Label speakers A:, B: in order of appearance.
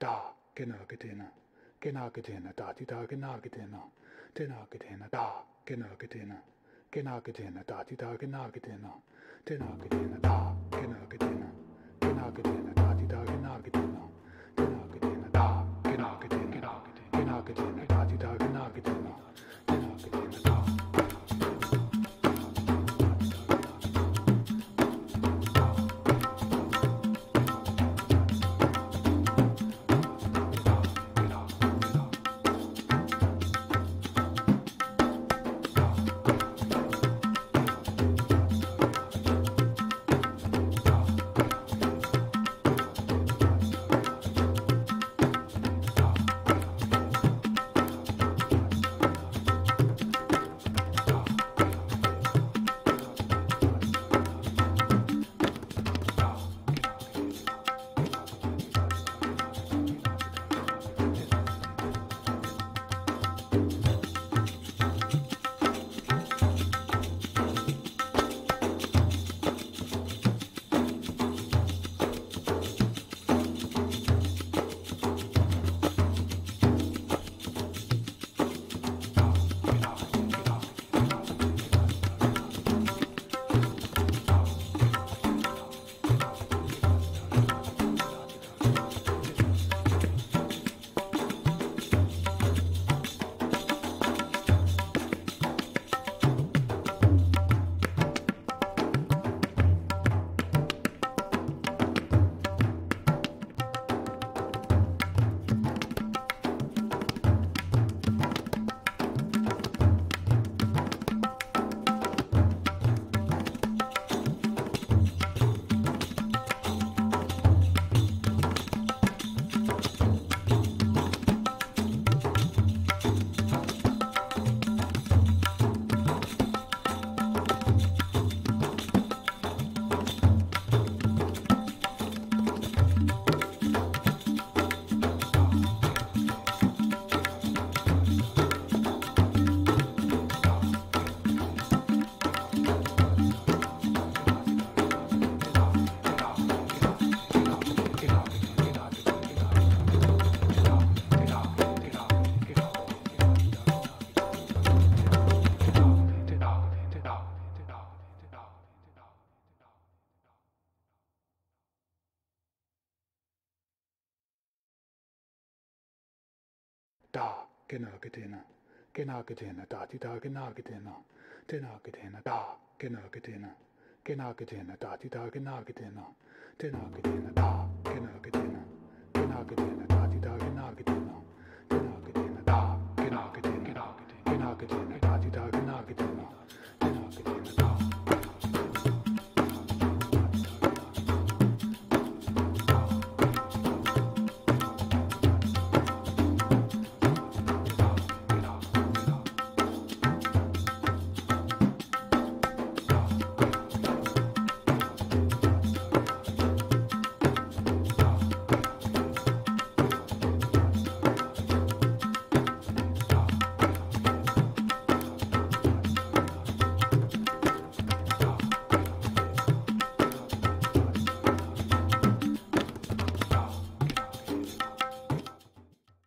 A: da genagedena, genau dati da genagedena, denagedena, da genau genagedena, genau dati da genagedena, denagedena, da genau genagedena, genau dati da genagedena. da kena getena, kena getena, da ti da kena getena, tena getena, da kena getena, kena getena, da ti da kena getena, tena getena, da kena getena, kena getena, da ti da kena katena tena katena da kena katena kena katena da ti da